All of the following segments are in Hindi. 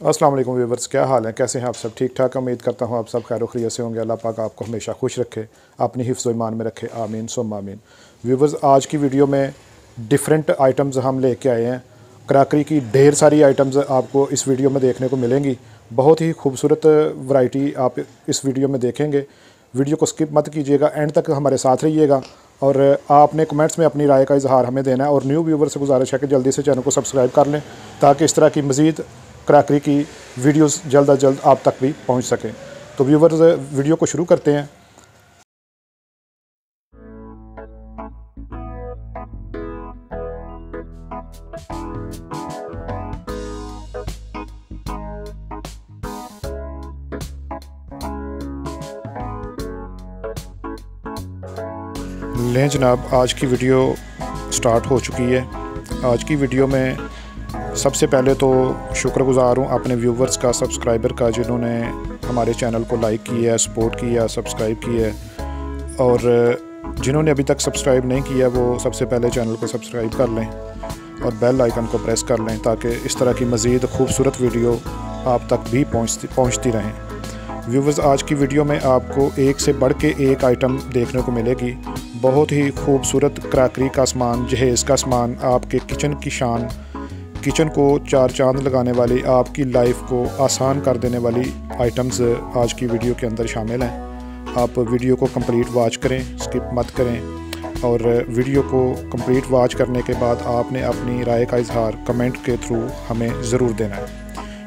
अस्सलाम वालेकुम व्यूवर्स क्या हाल है? कैसे हैं आप सब? ठीक ठाक? उम्मीद करता हूँ आप सब खैर खरीत से होंगे। अल्लाह पाक आपको हमेशा खुश रखे, अपनी हिफ्स ईमान में रखे। आमीन सोम आमीन। व्यूवर्स आज की वीडियो में डिफरेंट आइटम्स हम लेके आए हैं। क्रैकरी की ढेर सारी आइटम्स आपको इस वीडियो में देखने को मिलेंगी। बहुत ही खूबसूरत वैरायटी आप इस वीडियो में देखेंगे। वीडियो को स्किप मत कीजिएगा एंड तक हमारे साथ रहिएगा। और आपने कमेंट्स में अपनी राय का इजहार हमें देना है। और न्यू व्यूवर से गुजारिश है कि जल्दी से चैनल को सब्सक्राइब कर लें, ताकि इस तरह की मज़ीद क्रैकरी की वीडियोस जल्द अज जल्द आप तक भी पहुँच सकें। तो व्यूवर्स, वीडियो को शुरू करते हैं। लें जनाब, आज की वीडियो स्टार्ट हो चुकी है। आज की वीडियो में सबसे पहले तो शुक्रगुज़ार हूँ अपने व्यूवर्स का, सब्सक्राइबर का, जिन्होंने हमारे चैनल को लाइक किया है सपोर्ट किया सब्सक्राइब किया और जिन्होंने अभी तक सब्सक्राइब नहीं किया, वो सबसे पहले चैनल को सब्सक्राइब कर लें और बेल आइकन को प्रेस कर लें ताकि इस तरह की मज़ीद खूबसूरत वीडियो आप तक भी पहुँचती पहुँचती रहें। व्यूवर्स, आज की वीडियो में आपको एक से बढ़ के एक आइटम देखने को मिलेगी। बहुत ही खूबसूरत क्राकरी का सामान, जहेज़ का सामान, आपके किचन की शान किचन को चार चाँद लगाने वाली आपकी लाइफ को आसान कर देने वाली आइटम्स आज की वीडियो के अंदर शामिल हैं। आप वीडियो को कंप्लीट वॉच करें स्किप मत करें और वीडियो को कंप्लीट वॉच करने के बाद आपने अपनी राय का इजहार कमेंट के थ्रू हमें ज़रूर देना है।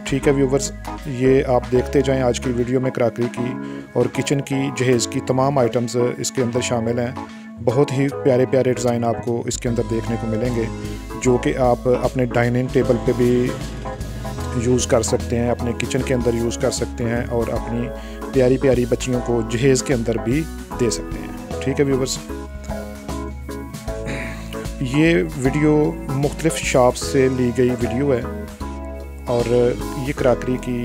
ठीक है व्यूवर्स ये आप देखते जाएँ आज की वीडियो में क्राकरी की और किचन की, जहेज़ की तमाम आइटम्स इसके अंदर शामिल हैं। बहुत ही प्यारे प्यारे डिज़ाइन आपको इसके अंदर देखने को मिलेंगे। जो कि आप अपने डाइनिंग टेबल पे भी यूज़ कर सकते हैं, अपने किचन के अंदर यूज़ कर सकते हैं और अपनी प्यारी प्यारी बच्चियों को जहेज़ के अंदर भी दे सकते हैं। ठीक है, व्यूवर्स? ये वीडियो मुख्तलिफ़ शॉप से ली गई वीडियो है और ये क्राकरी की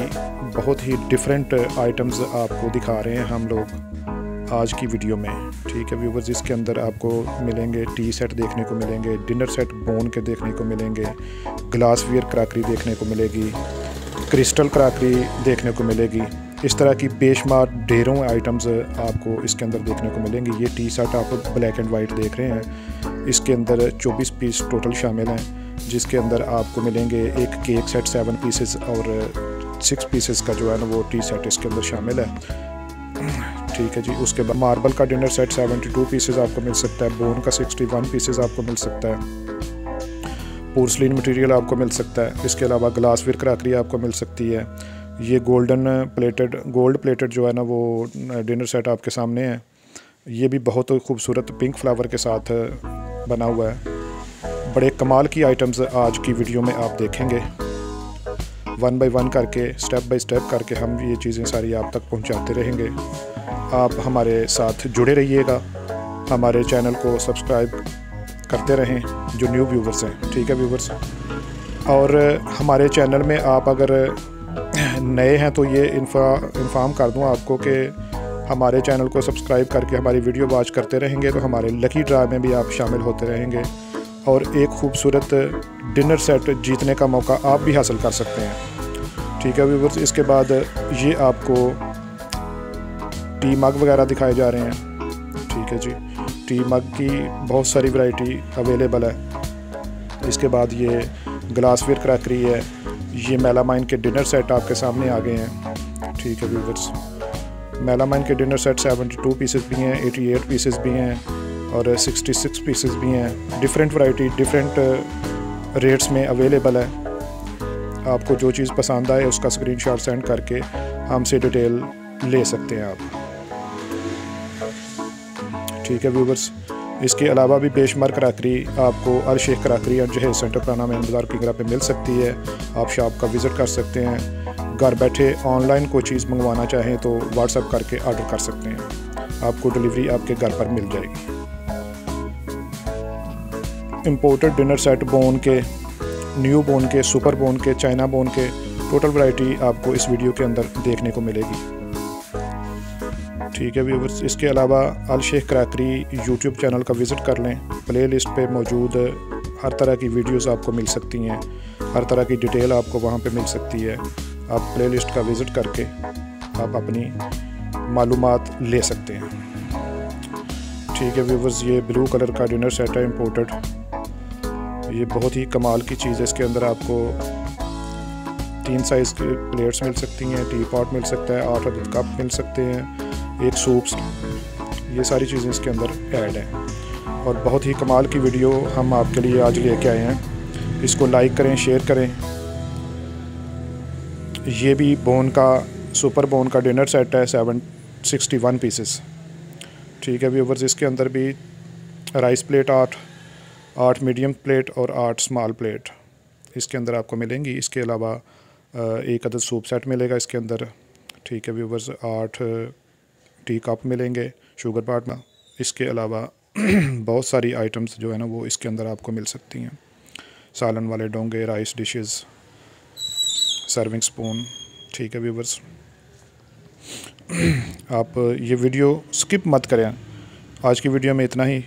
बहुत ही डिफरेंट आइटम्स आपको दिखा रहे हैं हम लोग आज की वीडियो में। ठीक है व्यूवर्स इसके अंदर आपको मिलेंगे टी सेट देखने को मिलेंगे डिनर सेट बोन के देखने को मिलेंगे ग्लास वियर क्रॉकरी देखने को मिलेगी क्रिस्टल क्राकरी देखने को मिलेगी। इस तरह की बेशुमार ढेरों आइटम्स आपको इसके अंदर देखने को मिलेंगे। ये टी शर्ट आप ब्लैक एंड वाइट देख रहे हैं। इसके अंदर 24 पीस टोटल शामिल हैं, जिसके अंदर आपको मिलेंगे एक केक सेट सेवन पीसेस और सिक्स पीसेस का जो है ना वो टी शर्ट इसके अंदर शामिल है। ठीक है जी। उसके बाद मार्बल का डिनर सेट 72 पीसेस आपको मिल सकता है। बोन का 61 पीसेस आपको मिल सकता है। पोर्सलिन मटेरियल आपको मिल सकता है। इसके अलावा ग्लास विर क्रैकरी आपको मिल सकती है। ये गोल्डन प्लेटेड, गोल्ड प्लेटेड जो है ना, वो डिनर सेट आपके सामने है। ये भी बहुत खूबसूरत पिंक फ्लावर के साथ बना हुआ है। बड़े कमाल की आइटम्स आज की वीडियो में आप देखेंगे। वन बाय वन करके स्टेप बाय स्टेप करके हम ये चीज़ें सारी आप तक पहुंचाते रहेंगे। आप हमारे साथ जुड़े रहिएगा। हमारे चैनल को सब्सक्राइब करते रहें, जो न्यू व्यूवर्स हैं। ठीक है व्यूवर्स और हमारे चैनल में आप अगर नए हैं तो ये इन्फा इन्फॉर्म कर दूँ आपको कि हमारे चैनल को सब्सक्राइब करके हमारी वीडियो वॉच करते रहेंगे तो हमारे लकी ड्रा में भी आप शामिल होते रहेंगे। और एक खूबसूरत डिनर सेट जीतने का मौका आप भी हासिल कर सकते हैं। ठीक है व्यूवर्स इसके बाद ये आपको टी मग वगैरह दिखाए जा रहे हैं। ठीक है जी, टी मग की बहुत सारी वैरायटी अवेलेबल है। इसके बाद ये ग्लासवेयर क्रैकरी है। ये मेलामाइन के डिनर सेट आपके सामने आ गए हैं। ठीक है व्यूवर्स मेलामाइन के डिनर सेट 72 पीसेस भी हैं 88 पीसेस भी हैं। और 66 पीसेस भी हैं। डिफरेंट वैरायटी डिफरेंट रेट्स में अवेलेबल है। आपको जो चीज़ पसंद आए, उसका स्क्रीनशॉट सेंड करके हमसे डिटेल ले सकते हैं आप। ठीक है व्यूवर्स इसके अलावा भी बेशुमार कराकरी आपको अल शेख कराकरी एंड जहेज सेंटर पुराना मेन बाज़ार की पे मिल सकती है। आप शॉप का विज़िट कर सकते हैं। घर बैठे ऑनलाइन कोई चीज़ मंगवाना चाहें तो व्हाट्सअप करके ऑर्डर कर सकते हैं। आपको डिलीवरी आपके घर पर मिल जाएगी। इम्पोर्टेड डिनर सेट बोन के न्यू बोन के सुपर बोन के चाइना बोन के टोटल वैरायटी आपको इस वीडियो के अंदर देखने को मिलेगी। ठीक है व्यूवर्स इसके अलावा Al Sheikh crockery YouTube channel का विज़िट कर लें। प्ले लिस्ट पर मौजूद हर तरह की वीडियोस आपको मिल सकती हैं। हर तरह की डिटेल आपको वहाँ पे मिल सकती है। आप प्लेलिस्ट का विज़िट करके आप अपनी मालूम ले सकते हैं। ठीक है व्यूवर्स ये ब्लू कलर का डिनर सेट है इम्पोर्टेड ये बहुत ही कमाल की चीज़ है। इसके अंदर आपको तीन साइज़ के प्लेट्स मिल सकती हैं टी पॉट मिल सकता है, आठ अदद कप मिल सकते हैं, एक सूप्स ये सारी चीज़ें इसके अंदर ऐड हैं। और बहुत ही कमाल की वीडियो हम आपके लिए आज लेके आए हैं। इसको लाइक करें शेयर करें। ये भी बोन का सुपर बोन का डिनर सेट है सेवन सिक्सटी वन पीसेस ठीक है व्यूवर्स इसके अंदर भी राइस प्लेट आठ आठ मीडियम प्लेट और आठ स्मॉल प्लेट। इसके अंदर आपको मिलेंगी। इसके अलावा एक अदद सूप सेट मिलेगा इसके अंदर। ठीक है व्यूवर्स आठ टी कप मिलेंगे शुगर पाट में। इसके अलावा, बहुत सारी आइटम्स जो है ना, वो इसके अंदर आपको मिल सकती हैं। सालन वाले डोंगे राइस डिशेस सर्विंग स्पून ठीक है व्यूवर्स आप ये वीडियो स्किप मत करें। आज की वीडियो में इतना ही।